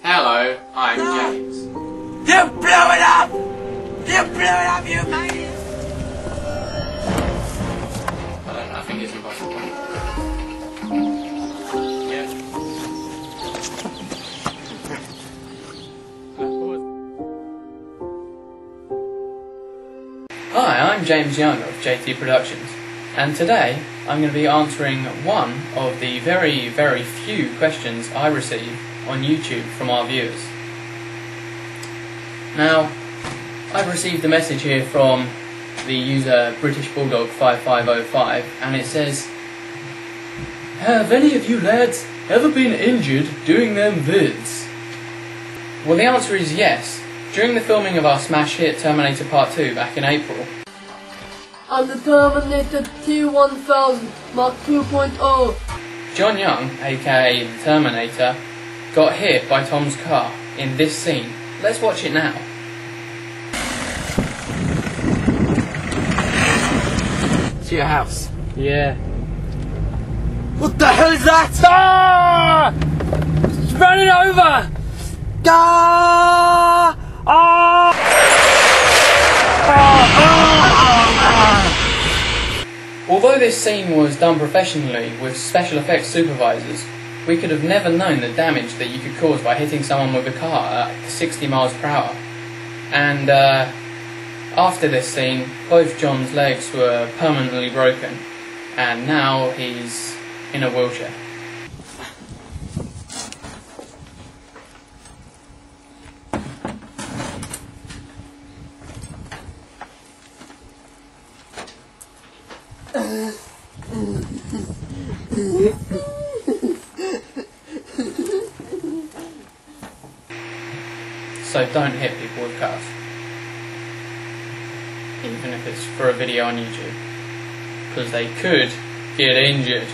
Hello, I'm James. You blew it up! You blew it up, you maniac! I don't know, I think it's impossible. Yeah. Hi, I'm James Young of JT Productions, and today I'm going to be answering one of the very, very few questions I receive on YouTube from our viewers. Now, I've received a message here from the user British Bulldog 5505, and it says, Have any of you lads ever been injured doing them vids? Well, the answer is yes. During the filming of our smash hit Terminator Part 2 back in April, I'm the Terminator T1000 Mark 2.0. John Young, aka the Terminator, got hit by Tom's car in this scene. Let's watch it now. To your house. Yeah. What the hell is that? Ah! It's running over! Ah! Ah! Although this scene was done professionally with special effects supervisors, we could have never known the damage that you could cause by hitting someone with a car at 60 miles per hour. And uh, after this scene, both John's legs were permanently broken, and now he's in a wheelchair. So don't hit people with cars. Even if it's for a video on YouTube. Because they could get injured.